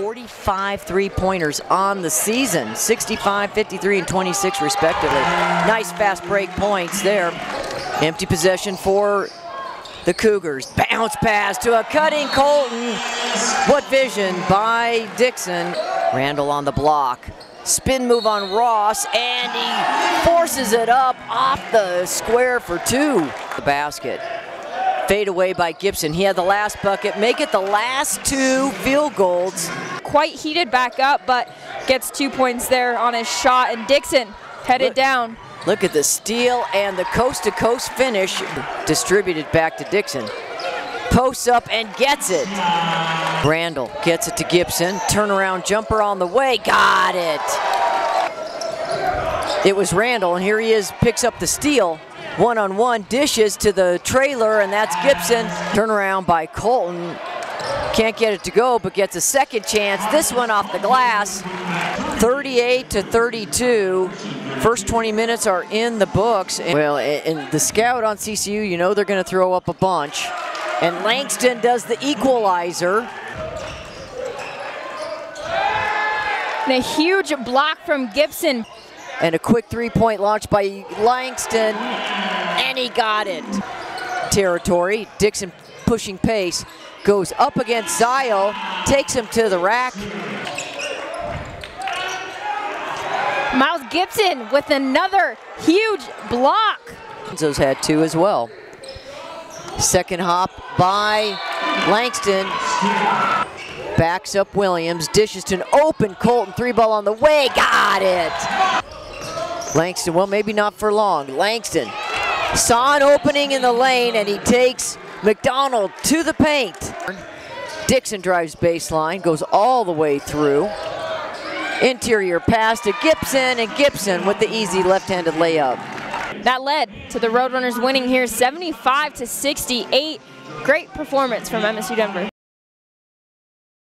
45 three-pointers on the season, 65, 53, and 26 respectively. Nice fast break points there. Empty possession for the Cougars. Bounce pass to a cutting Colton. What vision by Dixon. Randall on the block. Spin move on Ross, and he forces it up off the square for two. The basket. Fade away by Gibson. He had the last bucket. Make it the last two field goals. Quite heated back up, but gets two points there on his shot. And Dixon headed Look. down. Look at the steal and the coast-to-coast finish distributed back to Dixon. Posts up and gets it. Randall gets it to Gibson. Turnaround jumper on the way. Got it. It was Randall, and here he is, picks up the steal. One-on-one, dishes to the trailer, and that's Gibson. Turnaround by Colton. Can't get it to go, but gets a second chance. This one off the glass. 38 to 32. First 20 minutes are in the books. Well, and the scout on CCU, you know they're going to throw up a bunch. And Langston does the equalizer. And a huge block from Gibson. And a quick three-point launch by Langston, and he got it. Territory, Dixon pushing pace, goes up against Zio, takes him to the rack. Miles Gibson with another huge block. Those had two as well. Second hop by Langston. Backs up Williams, dishes to an open Colton, three ball on the way, got it! Langston, well maybe not for long. Langston saw an opening in the lane and he takes McDonald to the paint. Dixon drives baseline, goes all the way through. Interior pass to Gibson, and Gibson with the easy left-handed layup. That led to the Roadrunners winning here 75 to 68. Great performance from MSU Denver.